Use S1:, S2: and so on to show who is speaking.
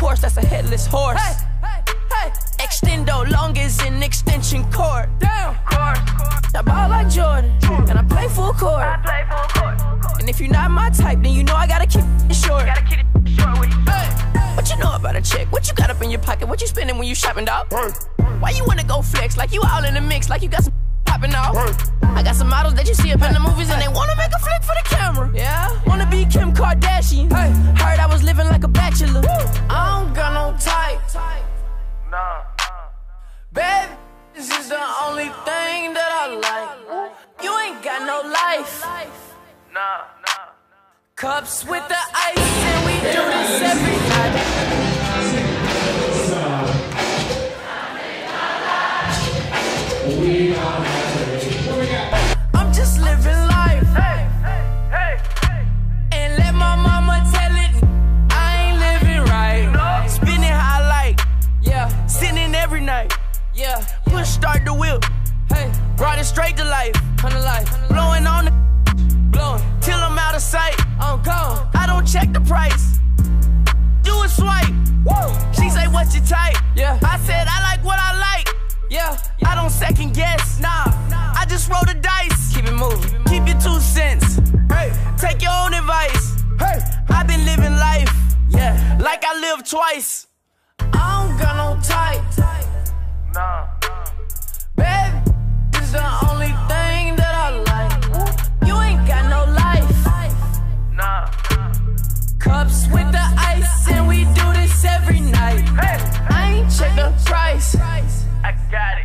S1: the top off the Porsche, that's a headless horse. Hey, hey, hey. Extendo long as an extension cord. Damn.
S2: Course, course.
S1: I ball like Jordan, and I play full
S2: I
S1: court.
S2: play full court.
S1: And if you're not my type, then you know I gotta keep it short.
S2: Gotta keep it short with you.
S1: What you know about a chick? What you got up in your pocket? What you spending when you shopping, dog? Why you wanna go flex like you all in the mix, like you got some popping off? I got some models that you see up in the movies and they wanna make a flick for the camera. Yeah, wanna be Kim Kardashian. Hey, heard I was living like a bachelor. I
S2: Nah.
S1: Baby, this is the only thing that I like. You ain't got no life.
S2: Nah. Nah.
S1: Cups with the ice, and we do this every night. Start the wheel, hey. Brought it straight to life, come to life. Blowing on the, blowing till I'm out of sight. Oh, I'm gone. I don't check the price. Do a swipe. Woo. She say, What's your type? Yeah. I said, I like what I like. Yeah. I don't second guess. Nah. I just roll the dice. Keep it moving. Keep your two cents. Hey. Take your own advice. Hey. I've been living life. Yeah. Like I lived twice. I don't got no type.
S2: Nah.
S1: cups with the ice, and we do this every night. I ain't check the price.
S2: I
S1: got it.